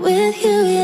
With you